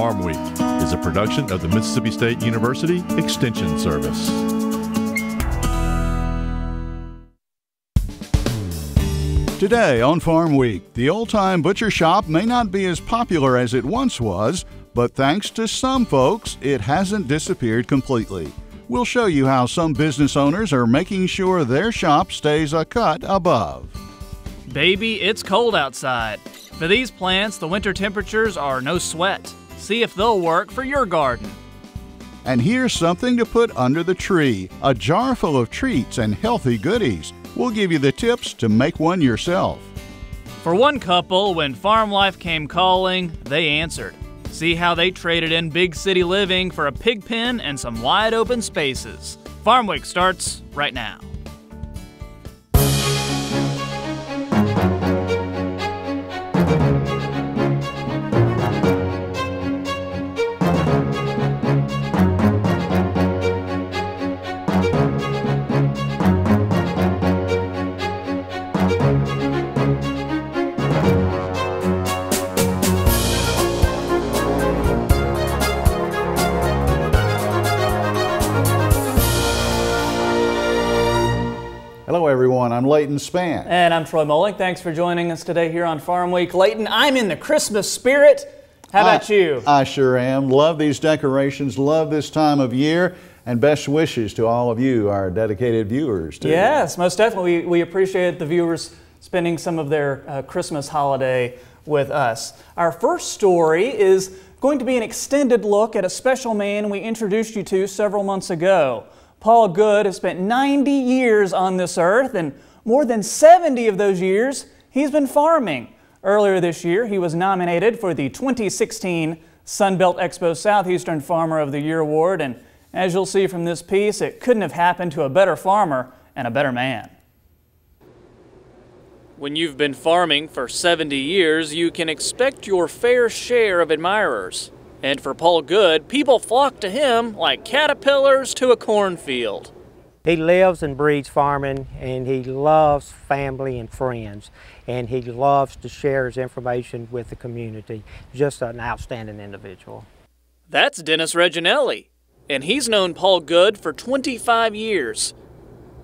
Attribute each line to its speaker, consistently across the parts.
Speaker 1: Farm Week is a production of the Mississippi State University Extension Service.
Speaker 2: Today on Farm Week, the old time butcher shop may not be as popular as it once was, but thanks to some folks, it hasn't disappeared completely. We'll show you how some business owners are making sure their shop stays a cut above.
Speaker 3: Baby, it's cold outside. For these plants, the winter temperatures are no sweat. See if they'll work for your garden.
Speaker 2: And here's something to put under the tree a jar full of treats and healthy goodies. We'll give you the tips to make one yourself.
Speaker 3: For one couple, when farm life came calling, they answered. See how they traded in big city living for a pig pen and some wide open spaces. Farm Week starts right now.
Speaker 2: Leighton Spann.
Speaker 3: And I'm Troy Moling. Thanks for joining us today here on Farm Week. Leighton, I'm in the Christmas spirit. How about
Speaker 2: I,
Speaker 3: you?
Speaker 2: I sure am. Love these decorations, love this time of year, and best wishes to all of you, our dedicated viewers. Too.
Speaker 3: Yes, most definitely. We, we appreciate the viewers spending some of their uh, Christmas holiday with us. Our first story is going to be an extended look at a special man we introduced you to several months ago. Paul Good has spent 90 years on this earth, and more than 70 of those years he's been farming. Earlier this year, he was nominated for the 2016 Sunbelt Expo Southeastern Farmer of the Year Award, and as you'll see from this piece, it couldn't have happened to a better farmer and a better man. When you've been farming for 70 years, you can expect your fair share of admirers. And for Paul Good, people flock to him like caterpillars to a cornfield.
Speaker 4: He lives and breathes farming and he loves family and friends and he loves to share his information with the community. Just an outstanding individual.
Speaker 3: That's Dennis Reginelli, and he's known Paul Good for 25 years.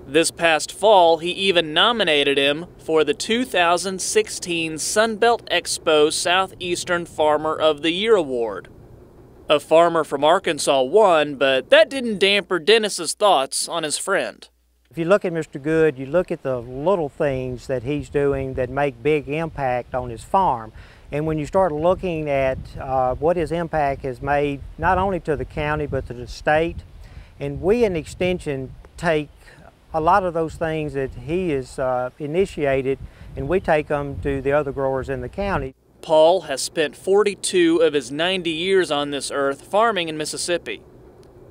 Speaker 3: This past fall, he even nominated him for the 2016 Sunbelt Expo Southeastern Farmer of the Year Award. A farmer from Arkansas won, but that didn't damper Dennis's thoughts on his friend.
Speaker 4: If you look at Mr. Good, you look at the little things that he's doing that make big impact on his farm. And when you start looking at uh, what his impact has made, not only to the county, but to the state, and we in Extension take a lot of those things that he has uh, initiated and we take them to the other growers in the county.
Speaker 3: Paul has spent 42 of his 90 years on this earth farming in Mississippi.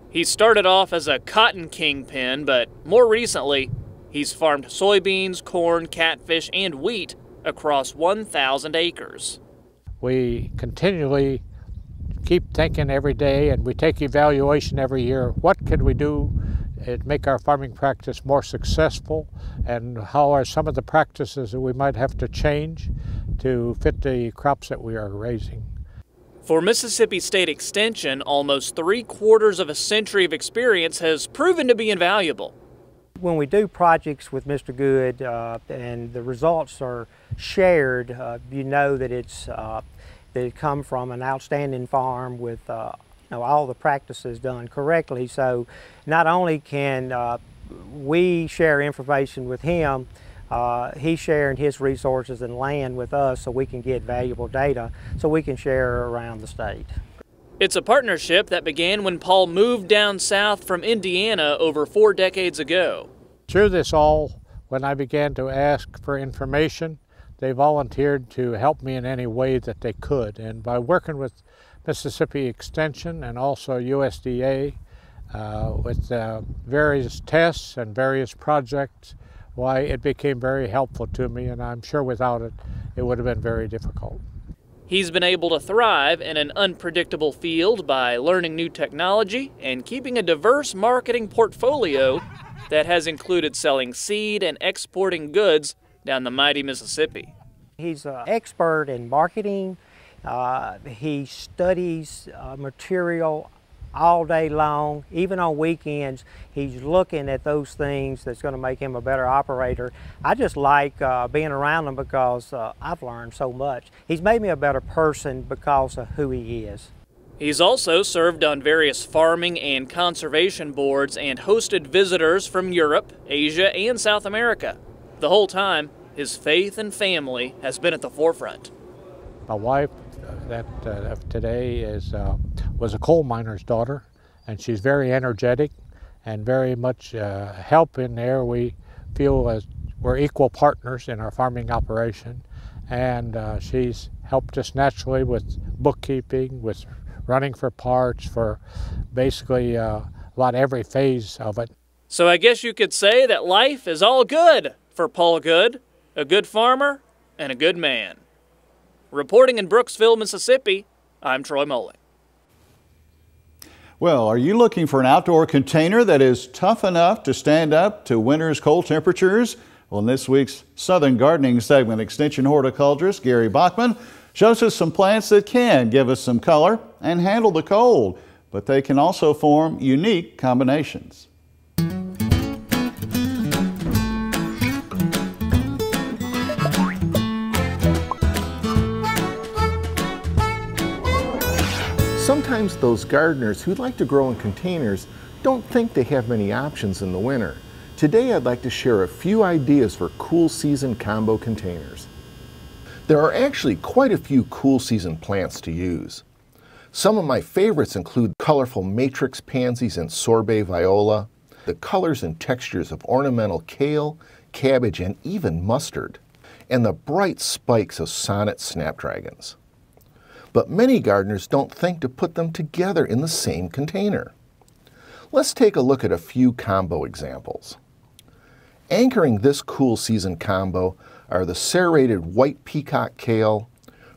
Speaker 3: He started off as a cotton kingpin, but more recently, he's farmed soybeans, corn, catfish, and wheat across 1,000 acres.
Speaker 5: We continually keep thinking every day and we take evaluation every year. What can we do to make our farming practice more successful and how are some of the practices that we might have to change to fit the crops that we are raising.
Speaker 3: For Mississippi State Extension, almost three quarters of a century of experience has proven to be invaluable.
Speaker 4: When we do projects with Mr. Good uh, and the results are shared, uh, you know that it's uh, that it come from an outstanding farm with uh, you know, all the practices done correctly. So not only can uh, we share information with him, uh, he's sharing his resources and land with us so we can get valuable data so we can share around the state.
Speaker 3: It's a partnership that began when Paul moved down south from Indiana over four decades ago.
Speaker 5: Through this all, when I began to ask for information, they volunteered to help me in any way that they could. And by working with Mississippi Extension and also USDA uh, with uh, various tests and various projects, why it became very helpful to me, and I'm sure without it, it would have been very difficult.
Speaker 3: He's been able to thrive in an unpredictable field by learning new technology and keeping a diverse marketing portfolio that has included selling seed and exporting goods down the mighty Mississippi.
Speaker 4: He's an expert in marketing, Uh, he studies uh, material all day long, even on weekends. He's looking at those things that's going to make him a better operator. I just like uh, being around him because uh, I've learned so much. He's made me a better person because of who he is.
Speaker 3: He's also served on various farming and conservation boards and hosted visitors from Europe, Asia, and South America. The whole time, his faith and family has been at the forefront.
Speaker 5: My wife that uh, today is uh, was a coal miner's daughter, and she's very energetic and very much uh, help in there. We feel as we're equal partners in our farming operation, and uh, she's helped us naturally with bookkeeping, with running for parts, for basically uh, about every phase of it.
Speaker 3: So I guess you could say that life is all good for Paul Good, a good farmer and a good man. Reporting in Brooksville, Mississippi, I'm Troy Moling.
Speaker 2: Well, are you looking for an outdoor container that is tough enough to stand up to winter's cold temperatures? Well, in this week's Southern Gardening segment, Extension horticulturist Gary Bachman shows us some plants that can give us some color and handle the cold, but they can also form unique combinations.
Speaker 6: Sometimes those gardeners who like to grow in containers don't think they have many options in the winter. Today I'd like to share a few ideas for cool season combo containers. There are actually quite a few cool season plants to use. Some of my favorites include colorful matrix pansies and sorbet viola, the colors and textures of ornamental kale, cabbage, and even mustard, and the bright spikes of sonnet snapdragons but many gardeners don't think to put them together in the same container. Let's take a look at a few combo examples. Anchoring this cool season combo are the serrated white peacock kale,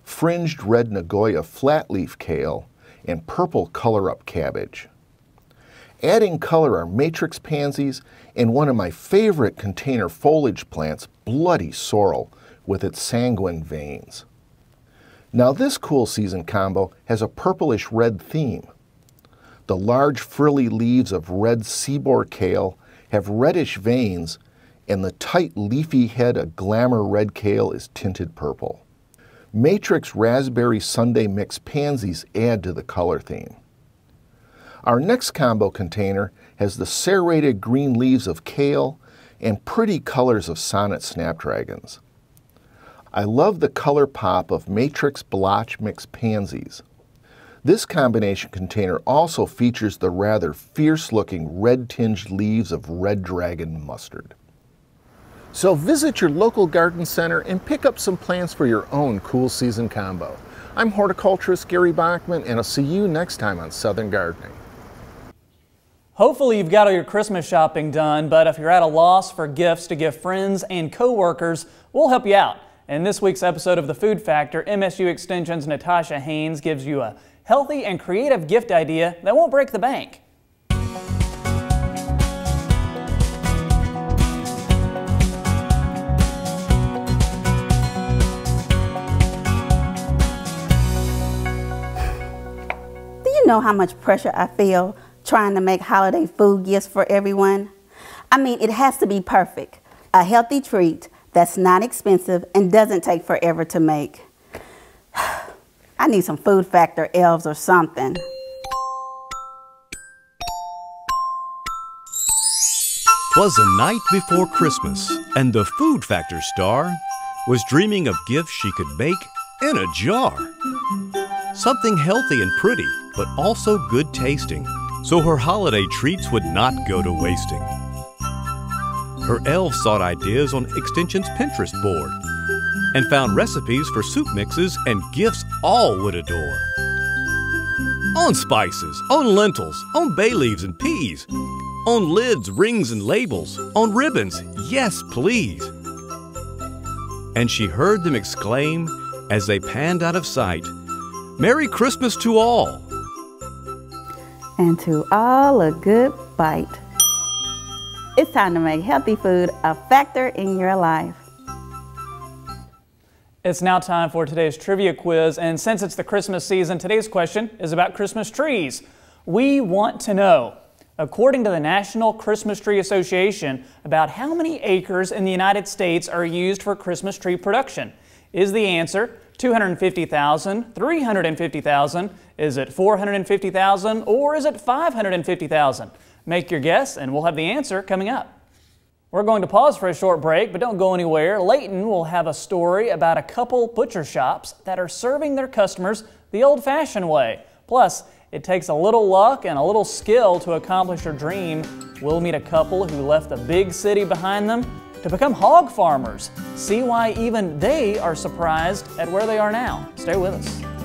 Speaker 6: fringed red Nagoya flatleaf kale, and purple color-up cabbage. Adding color are matrix pansies and one of my favorite container foliage plants, bloody sorrel, with its sanguine veins. Now this cool season combo has a purplish red theme. The large frilly leaves of red Seabour kale have reddish veins and the tight leafy head of glamour red kale is tinted purple. Matrix raspberry Sunday mix pansies add to the color theme. Our next combo container has the serrated green leaves of kale and pretty colors of sonnet snapdragons. I love the color pop of Matrix Blotch Mix Pansies. This combination container also features the rather fierce-looking red-tinged leaves of Red Dragon Mustard. So visit your local garden center and pick up some plants for your own cool season combo. I'm horticulturist Gary Bachman and I'll see you next time on Southern Gardening.
Speaker 3: Hopefully you've got all your Christmas shopping done, but if you're at a loss for gifts to give friends and coworkers, we'll help you out. In this week's episode of The Food Factor, MSU Extension's Natasha Haynes gives you a healthy and creative gift idea that won't break the bank.
Speaker 7: Do you know how much pressure I feel trying to make holiday food gifts for everyone? I mean, it has to be perfect. A healthy treat that's not expensive and doesn't take forever to make. I need some food factor elves or something.
Speaker 8: Twas a night before Christmas, and the Food Factor star was dreaming of gifts she could make in a jar. Something healthy and pretty, but also good tasting, so her holiday treats would not go to wasting. Her elf sought ideas on Extension's Pinterest board and found recipes for soup mixes and gifts all would adore. On spices, on lentils, on bay leaves and peas, on lids, rings, and labels, on ribbons, yes, please. And she heard them exclaim as they panned out of sight Merry Christmas to all!
Speaker 7: And to all a good bite. It's time to make healthy food a factor in your life.
Speaker 3: It's now time for today's trivia quiz, and since it's the Christmas season, today's question is about Christmas trees. We want to know, according to the National Christmas Tree Association, about how many acres in the United States are used for Christmas tree production. Is the answer 250,000, 350,000, is it 450,000, or is it 550,000? Make your guess, and we'll have the answer coming up. We're going to pause for a short break, but don't go anywhere. Leighton will have a story about a couple butcher shops that are serving their customers the old fashioned way. Plus, it takes a little luck and a little skill to accomplish your dream. We'll meet a couple who left the big city behind them to become hog farmers. See why even they are surprised at where they are now. Stay with us.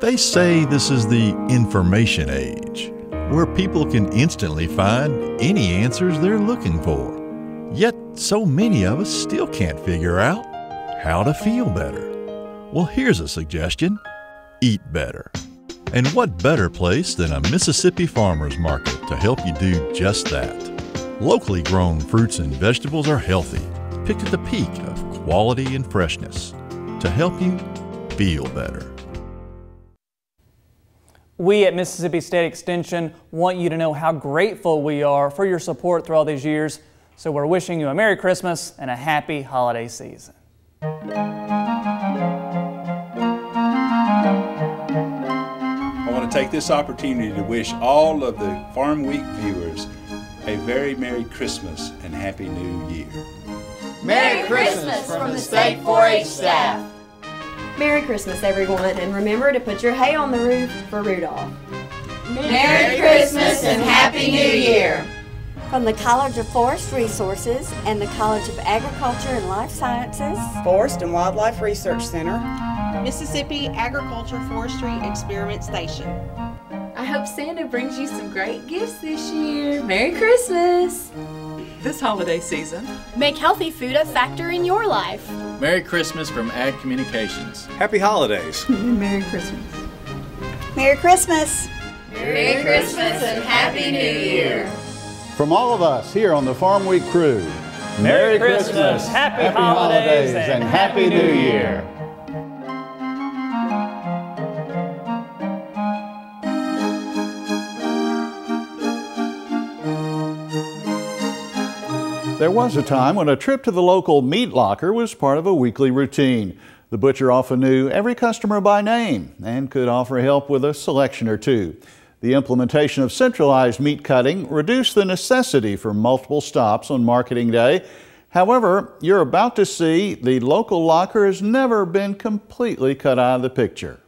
Speaker 1: They say this is the information age where people can instantly find any answers they're looking for. Yet, so many of us still can't figure out how to feel better. Well, here's a suggestion eat better. And what better place than a Mississippi farmer's market to help you do just that? Locally grown fruits and vegetables are healthy, picked at the peak of quality and freshness to help you feel better.
Speaker 3: We at Mississippi State Extension want you to know how grateful we are for your support through all these years. So we're wishing you a Merry Christmas and a happy holiday season. I
Speaker 9: want to take this opportunity to wish all of the Farm Week viewers a very Merry Christmas and Happy New Year.
Speaker 10: Merry Christmas from the State 4-H staff.
Speaker 11: Merry Christmas, everyone, and remember to put your hay on the roof for Rudolph.
Speaker 10: Merry Christmas and Happy New Year!
Speaker 12: From the College of Forest Resources and the College of Agriculture and Life Sciences,
Speaker 13: Forest and Wildlife Research Center,
Speaker 14: Mississippi Agriculture Forestry Experiment Station.
Speaker 15: I hope Santa brings you some great gifts this year. Merry Christmas!
Speaker 16: This holiday season,
Speaker 17: make healthy food a factor in your life.
Speaker 18: Merry Christmas from Ag Communications.
Speaker 19: Happy holidays.
Speaker 20: Merry Christmas.
Speaker 21: Merry Christmas.
Speaker 10: Merry Christmas and Happy New Year.
Speaker 2: From all of us here on the Farm Week crew,
Speaker 3: Merry, Merry Christmas, Christmas, Happy, happy holidays, holidays, and Happy New Year.
Speaker 2: There was a time when a trip to the local meat locker was part of a weekly routine. The butcher often knew every customer by name and could offer help with a selection or two. The implementation of centralized meat cutting reduced the necessity for multiple stops on marketing day. However, you're about to see the local locker has never been completely cut out of the picture.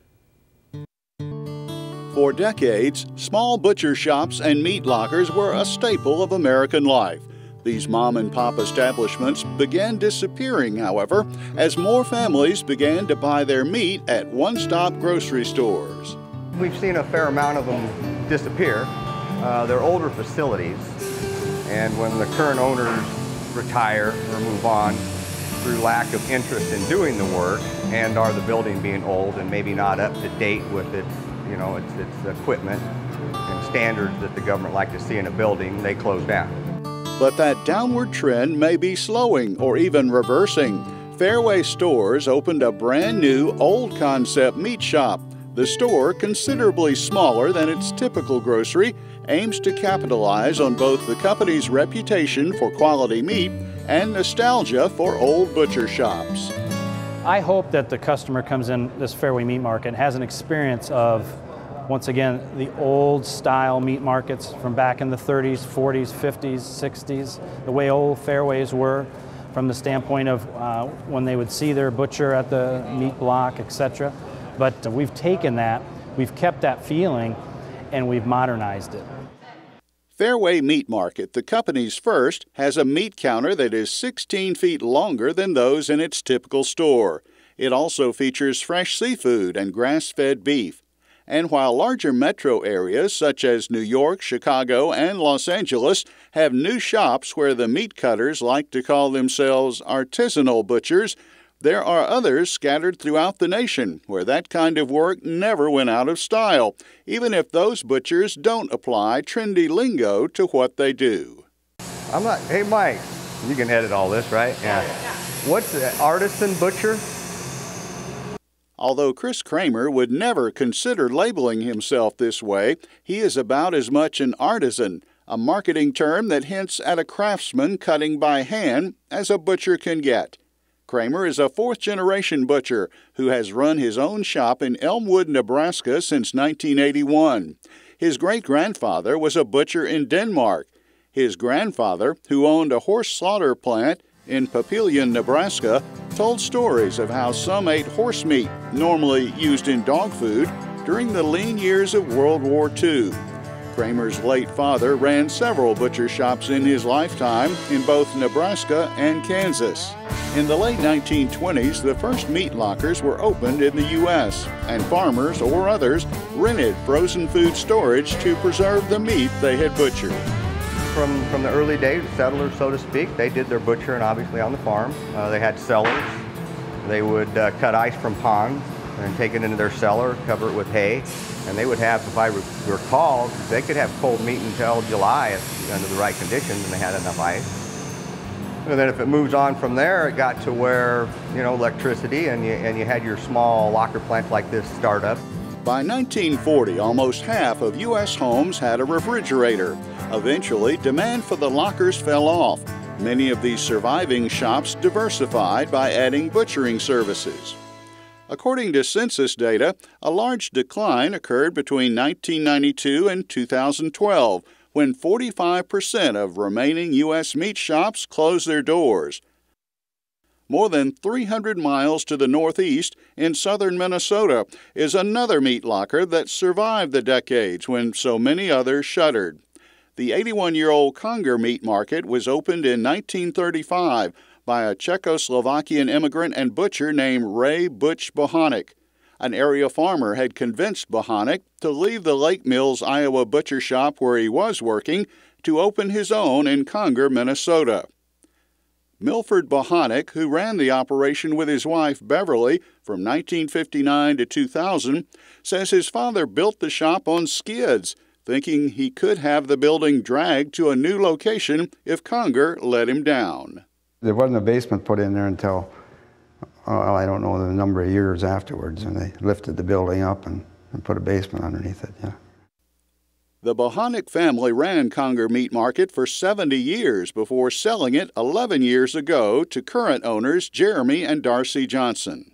Speaker 2: For decades, small butcher shops and meat lockers were a staple of American life. These mom and pop establishments began disappearing, however, as more families began to buy their meat at one stop grocery stores.
Speaker 22: We've seen a fair amount of them disappear. Uh, they're older facilities, and when the current owners retire or move on through lack of interest in doing the work and are the building being old and maybe not up to date with its, you know, its, its equipment and standards that the government like to see in a building, they close down.
Speaker 2: But that downward trend may be slowing or even reversing. Fairway Stores opened a brand new old concept meat shop. The store, considerably smaller than its typical grocery, aims to capitalize on both the company's reputation for quality meat and nostalgia for old butcher shops.
Speaker 23: I hope that the customer comes in this Fairway Meat Market has an experience of once again, the old style meat markets from back in the 30s, 40s, 50s, 60s, the way old fairways were from the standpoint of uh, when they would see their butcher at the meat block, etc. But uh, we've taken that, we've kept that feeling, and we've modernized it.
Speaker 2: Fairway Meat Market, the company's first, has a meat counter that is 16 feet longer than those in its typical store. It also features fresh seafood and grass fed beef. And while larger metro areas such as New York, Chicago, and Los Angeles have new shops where the meat cutters like to call themselves artisanal butchers, there are others scattered throughout the nation where that kind of work never went out of style, even if those butchers don't apply trendy lingo to what they do.
Speaker 22: I'm not, hey Mike, you can edit all this, right? Yeah. What's an artisan butcher?
Speaker 2: Although Chris Kramer would never consider labeling himself this way, he is about as much an artisan, a marketing term that hints at a craftsman cutting by hand as a butcher can get. Kramer is a fourth generation butcher who has run his own shop in Elmwood, Nebraska since 1981. His great grandfather was a butcher in Denmark. His grandfather, who owned a horse slaughter plant in Papillion, Nebraska, told stories of how some ate horse meat, normally used in dog food, during the lean years of World War II. Kramer's late father ran several butcher shops in his lifetime in both Nebraska and Kansas. In the late 1920s, the first meat lockers were opened in the U.S., and farmers or others rented frozen food storage to preserve the meat they had butchered.
Speaker 22: From, from the early days, settlers, so to speak, they did their butchering obviously on the farm. Uh, they had cellars. They would uh, cut ice from ponds and take it into their cellar, cover it with hay, and they would have, if I recall, they could have cold meat until July if, under the right conditions and they had enough ice. And then if it moves on from there, it got to where, you know, electricity and you, and you had your small locker plants like this start up.
Speaker 2: By 1940, almost half of U.S. homes had a refrigerator. Eventually, demand for the lockers fell off. Many of these surviving shops diversified by adding butchering services. According to census data, a large decline occurred between 1992 and 2012 when 45% of remaining U.S. meat shops closed their doors. More than 300 miles to the northeast in southern Minnesota is another meat locker that survived the decades when so many others shuttered. The 81 year old Conger Meat Market was opened in 1935 by a Czechoslovakian immigrant and butcher named Ray Butch Bohanek. An area farmer had convinced Bohanek to leave the Lake Mills, Iowa butcher shop where he was working to open his own in Conger, Minnesota. Milford Bohanek, who ran the operation with his wife Beverly from 1959 to 2000, says his father built the shop on skids, thinking he could have the building dragged to a new location if Conger let him down.
Speaker 24: There wasn't a basement put in there until, well, I don't know, the number of years afterwards, and they lifted the building up and, and put a basement underneath it, yeah.
Speaker 2: The Bohanek family ran Conger Meat Market for 70 years before selling it 11 years ago to current owners Jeremy and Darcy Johnson.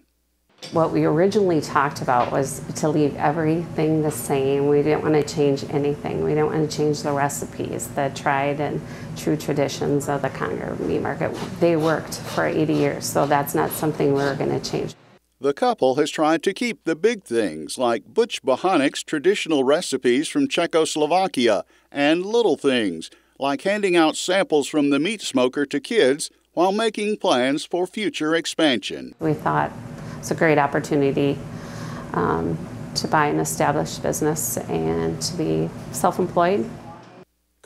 Speaker 19: What we originally talked about was to leave everything the same. We didn't want to change anything. We didn't want to change the recipes, the tried and true traditions of the Conger meat market. They worked for 80 years, so that's not something we are going to change.
Speaker 2: The couple has tried to keep the big things like Butch Bohanek's traditional recipes from Czechoslovakia and little things like handing out samples from the meat smoker to kids while making plans for future expansion.
Speaker 19: We thought it's a great opportunity um, to buy an established business and to be self employed.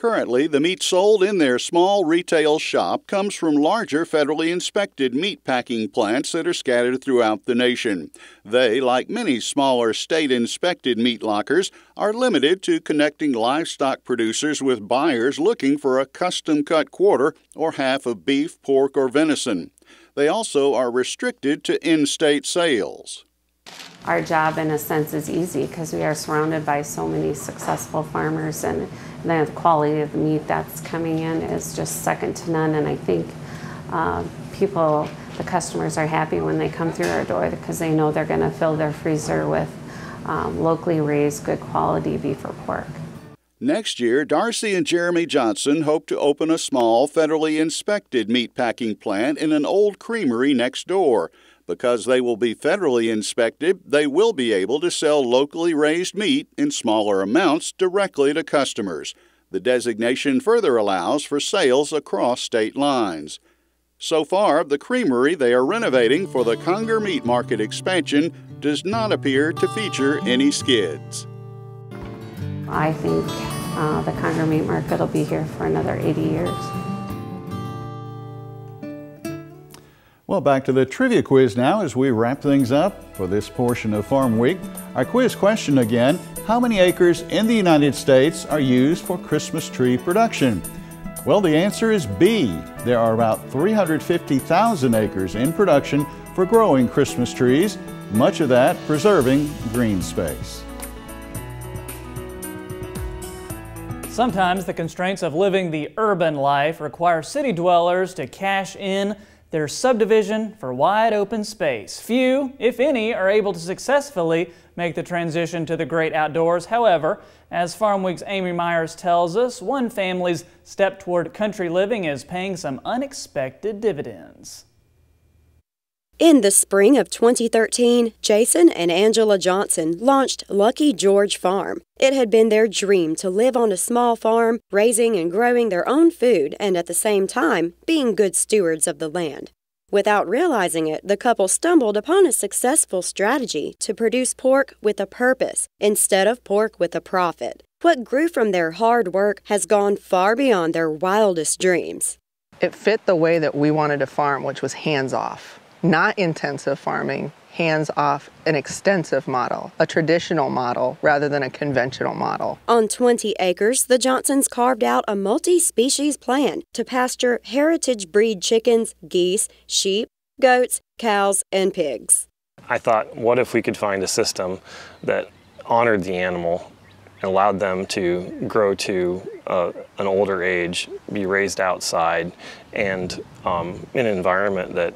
Speaker 2: Currently, the meat sold in their small retail shop comes from larger federally inspected meat packing plants that are scattered throughout the nation. They, like many smaller state inspected meat lockers, are limited to connecting livestock producers with buyers looking for a custom cut quarter or half of beef, pork, or venison. They also are restricted to in state sales.
Speaker 19: Our job, in a sense, is easy because we are surrounded by so many successful farmers, and the quality of the meat that's coming in is just second to none. And I think uh, people, the customers, are happy when they come through our door because they know they're going to fill their freezer with um, locally raised, good quality beef or pork.
Speaker 2: Next year, Darcy and Jeremy Johnson hope to open a small, federally inspected meatpacking plant in an old creamery next door. Because they will be federally inspected, they will be able to sell locally raised meat in smaller amounts directly to customers. The designation further allows for sales across state lines. So far, the creamery they are renovating for the Conger Meat Market expansion does not appear to feature any skids.
Speaker 19: I think uh, the Conger Meat Market will be here for another 80 years.
Speaker 2: Well, back to the trivia quiz now as we wrap things up for this portion of Farm Week. Our quiz question again How many acres in the United States are used for Christmas tree production? Well, the answer is B. There are about 350,000 acres in production for growing Christmas trees, much of that preserving green space.
Speaker 3: Sometimes the constraints of living the urban life require city dwellers to cash in their subdivision for wide open space. Few, if any, are able to successfully make the transition to the great outdoors. However, as Farm Week's Amy Myers tells us, one family's step toward country living is paying some unexpected dividends.
Speaker 25: In the spring of 2013, Jason and Angela Johnson launched Lucky George Farm. It had been their dream to live on a small farm, raising and growing their own food and at the same time being good stewards of the land. Without realizing it, the couple stumbled upon a successful strategy to produce pork with a purpose instead of pork with a profit. What grew from their hard work has gone far beyond their wildest dreams.
Speaker 26: It fit the way that we wanted to farm, which was hands off not intensive farming, hands off an extensive model, a traditional model rather than a conventional model.
Speaker 25: On 20 acres, the Johnsons carved out a multi species plan to pasture heritage breed chickens, geese, sheep, goats, cows, and pigs.
Speaker 20: I thought, what if we could find a system that honored the animal and allowed them to grow to uh, an older age, be raised outside, and um, in an environment that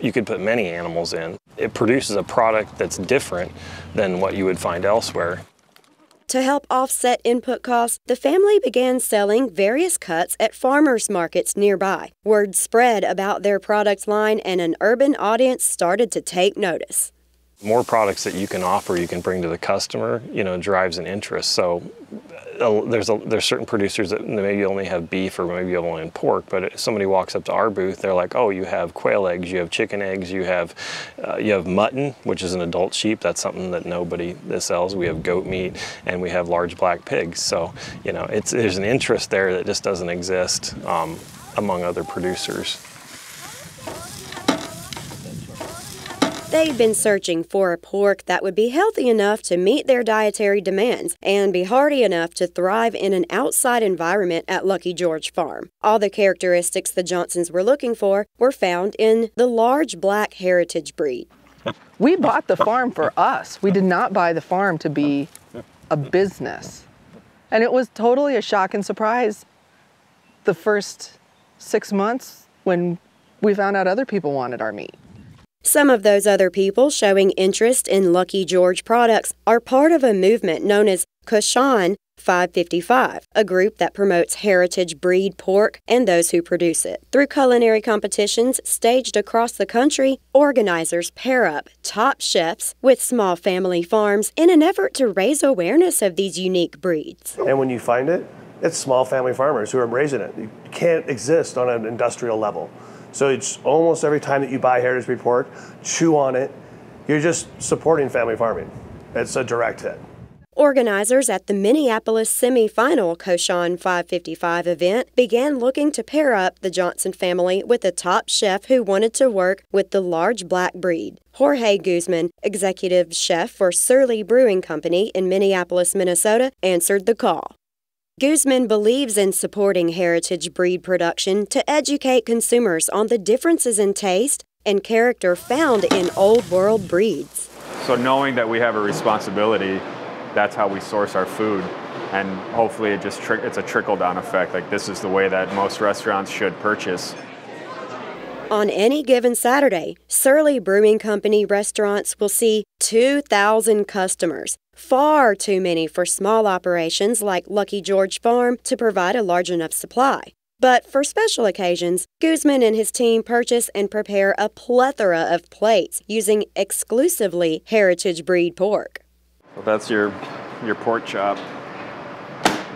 Speaker 20: you could put many animals in. It produces a product that's different than what you would find elsewhere.
Speaker 25: To help offset input costs, the family began selling various cuts at farmers markets nearby. Word spread about their product line, and an urban audience started to take notice.
Speaker 20: More products that you can offer, you can bring to the customer, you know, drives an interest. So there's a, there's certain producers that maybe only have beef or maybe only have pork, but if somebody walks up to our booth, they're like, oh, you have quail eggs, you have chicken eggs, you have uh, you have mutton, which is an adult sheep. That's something that nobody sells. We have goat meat, and we have large black pigs. So you know, it's there's an interest there that just doesn't exist um, among other producers.
Speaker 25: They'd been searching for a pork that would be healthy enough to meet their dietary demands and be hardy enough to thrive in an outside environment at Lucky George Farm. All the characteristics the Johnsons were looking for were found in the large black heritage breed.
Speaker 26: We bought the farm for us. We did not buy the farm to be a business. And it was totally a shock and surprise the first six months when we found out other people wanted our meat.
Speaker 25: Some of those other people showing interest in Lucky George products are part of a movement known as Cochon 555, a group that promotes heritage breed pork and those who produce it. Through culinary competitions staged across the country, organizers pair up top chefs with small family farms in an effort to raise awareness of these unique breeds.
Speaker 27: And when you find it, it's small family farmers who are raising it. It can't exist on an industrial level. So it's almost every time that you buy Heritage Breed pork, chew on it, you're just supporting family farming. It's a direct hit.
Speaker 25: Organizers at the Minneapolis semi-final Cochon 555 event began looking to pair up the Johnson family with a top chef who wanted to work with the large black breed. Jorge Guzman, executive chef for Surly Brewing Company in Minneapolis, Minnesota, answered the call. Guzman believes in supporting heritage breed production to educate consumers on the differences in taste and character found in old world breeds.
Speaker 28: So, knowing that we have a responsibility, that's how we source our food. And hopefully, it just it's a trickle down effect. Like, this is the way that most restaurants should purchase.
Speaker 25: On any given Saturday, Surly Brewing Company restaurants will see 2,000 customers, far too many for small operations like Lucky George Farm to provide a large enough supply. But for special occasions, Guzman and his team purchase and prepare a plethora of plates using exclusively heritage breed pork.
Speaker 28: Well, that's your, your pork chop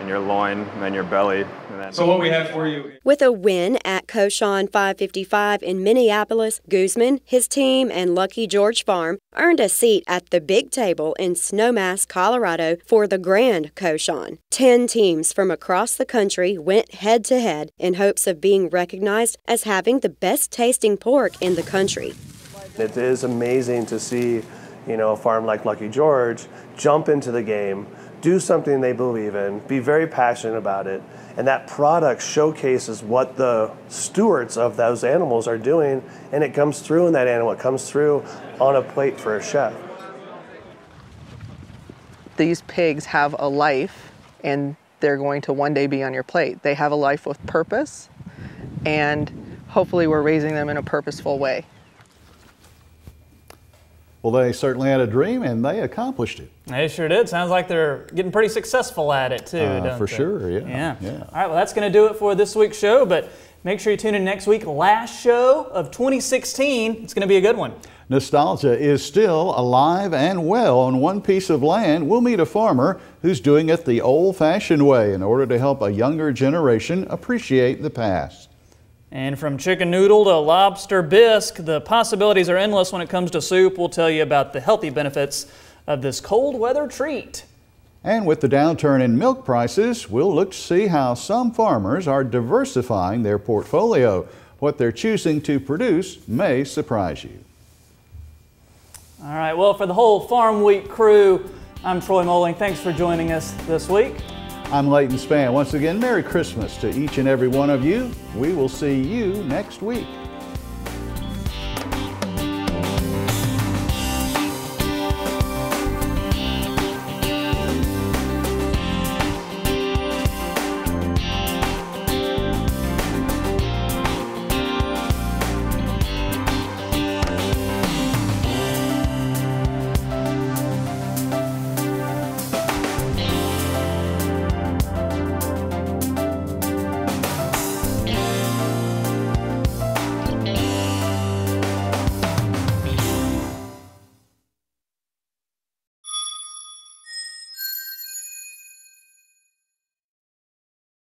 Speaker 28: and your loin and then your belly
Speaker 29: so what we have for you.
Speaker 25: With a win at Cochon 555 in Minneapolis, Guzman, his team, and Lucky George Farm earned a seat at the big table in Snowmass, Colorado for the Grand Cochon. Ten teams from across the country went head to head in hopes of being recognized as having the best tasting pork in the country.
Speaker 27: It is amazing to see, you know, a farm like Lucky George jump into the game do something they believe in, be very passionate about it, and that product showcases what the stewards of those animals are doing, and it comes through in that animal. It comes through on a plate for a chef.
Speaker 26: These pigs have a life, and they're going to one day be on your plate. They have a life with purpose, and hopefully, we're raising them in a purposeful way.
Speaker 2: Well, they certainly had a dream and they accomplished it.
Speaker 3: They sure did. Sounds like they're getting pretty successful at it too,
Speaker 2: uh, for
Speaker 3: they?
Speaker 2: sure, yeah.
Speaker 3: yeah.
Speaker 2: yeah.
Speaker 3: All right, well, that's going to do it for this week's show, but make sure you tune in next week. Last show of 2016. It's going to be a good one.
Speaker 2: Nostalgia is still alive and well. On one piece of land, we'll meet a farmer who's doing it the old fashioned way in order to help a younger generation appreciate the past.
Speaker 3: And from chicken noodle to lobster bisque, the possibilities are endless when it comes to soup. We'll tell you about the healthy benefits of this cold weather treat.
Speaker 2: And with the downturn in milk prices, we'll look to see how some farmers are diversifying their portfolio. What they're choosing to produce may surprise you.
Speaker 3: All right, well, for the whole Farm Week crew, I'm Troy Moling. Thanks for joining us this week.
Speaker 2: I'm Leighton Spann. Once again, Merry Christmas to each and every one of you. We will see you next week.